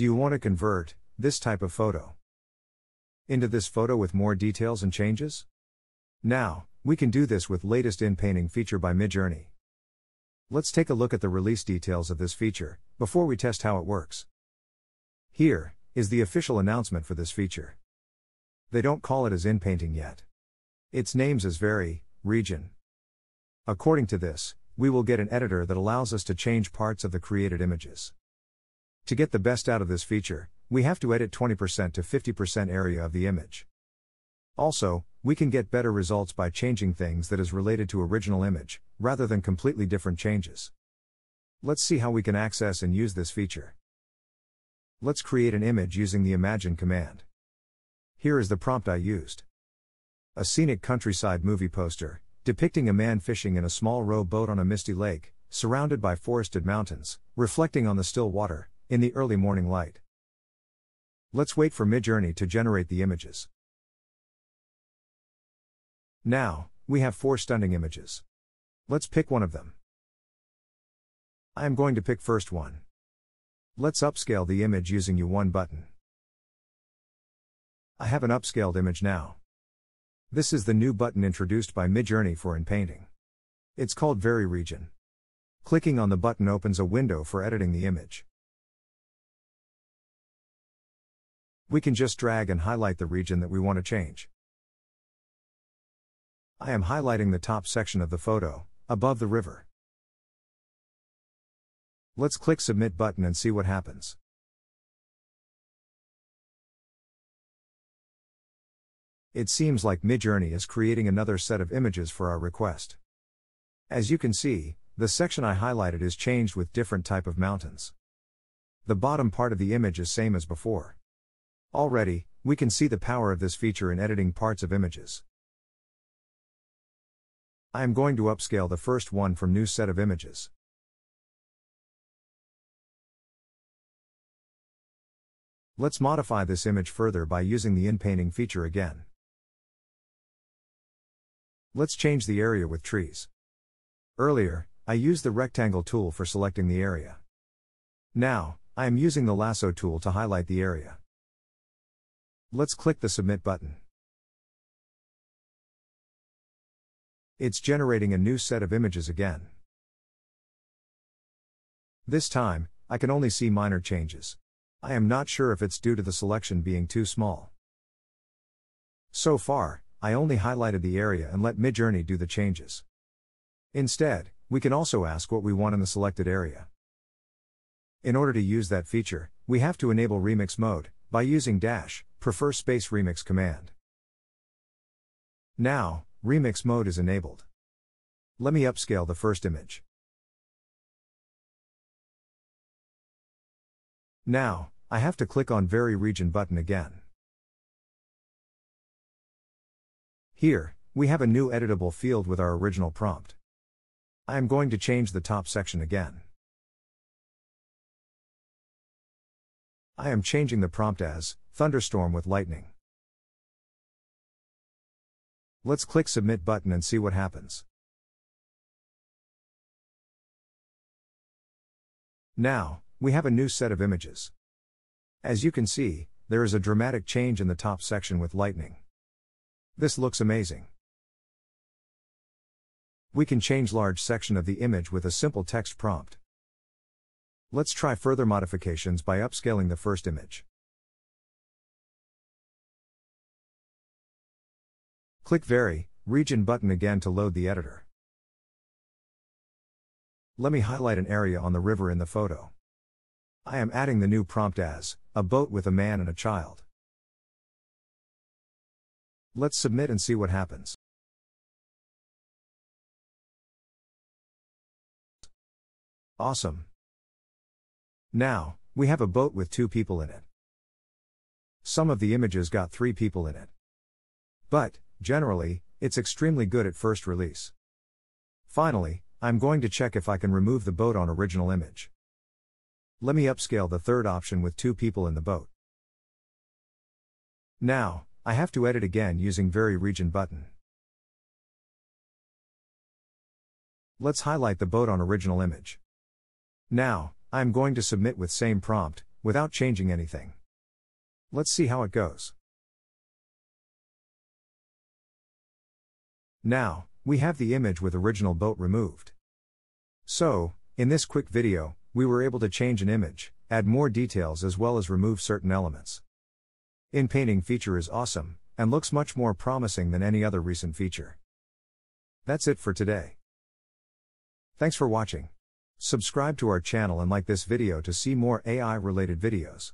Do you want to convert this type of photo into this photo with more details and changes? Now, we can do this with latest in-painting feature by Midjourney. Let's take a look at the release details of this feature before we test how it works. Here is the official announcement for this feature. They don't call it as in-painting yet. Its names as vary, region. According to this, we will get an editor that allows us to change parts of the created images. To get the best out of this feature, we have to edit 20% to 50% area of the image. Also, we can get better results by changing things that is related to original image, rather than completely different changes. Let's see how we can access and use this feature. Let's create an image using the Imagine command. Here is the prompt I used. A scenic countryside movie poster, depicting a man fishing in a small row boat on a misty lake, surrounded by forested mountains, reflecting on the still water, in the early morning light. Let's wait for Midjourney to generate the images. Now, we have four stunning images. Let's pick one of them. I am going to pick first one. Let's upscale the image using U1 button. I have an upscaled image now. This is the new button introduced by Midjourney for in painting. It's called Vary Region. Clicking on the button opens a window for editing the image. We can just drag and highlight the region that we want to change. I am highlighting the top section of the photo, above the river. Let's click Submit button and see what happens. It seems like Midjourney is creating another set of images for our request. As you can see, the section I highlighted is changed with different type of mountains. The bottom part of the image is same as before. Already, we can see the power of this feature in editing parts of images. I am going to upscale the first one from new set of images. Let's modify this image further by using the in-painting feature again. Let's change the area with trees. Earlier, I used the rectangle tool for selecting the area. Now, I am using the lasso tool to highlight the area. Let's click the submit button. It's generating a new set of images again. This time, I can only see minor changes. I am not sure if it's due to the selection being too small. So far, I only highlighted the area and let Midjourney do the changes. Instead, we can also ask what we want in the selected area. In order to use that feature, we have to enable remix mode by using dash prefer space remix command. Now, remix mode is enabled. Let me upscale the first image. Now, I have to click on Vary Region button again. Here, we have a new editable field with our original prompt. I am going to change the top section again. I am changing the prompt as thunderstorm with lightning. Let's click submit button and see what happens. Now, we have a new set of images. As you can see, there is a dramatic change in the top section with lightning. This looks amazing. We can change large section of the image with a simple text prompt. Let's try further modifications by upscaling the first image. Click Vary, Region button again to load the editor. Let me highlight an area on the river in the photo. I am adding the new prompt as, a boat with a man and a child. Let's submit and see what happens. Awesome. Now, we have a boat with two people in it. Some of the images got three people in it. But, generally, it's extremely good at first release. Finally, I'm going to check if I can remove the boat on original image. Let me upscale the third option with two people in the boat. Now, I have to edit again using Vary Region button. Let's highlight the boat on original image. Now, I am going to submit with same prompt, without changing anything. Let's see how it goes. Now, we have the image with original boat removed. So, in this quick video, we were able to change an image, add more details as well as remove certain elements. In painting feature is awesome, and looks much more promising than any other recent feature. That's it for today. Thanks for watching. Subscribe to our channel and like this video to see more AI related videos.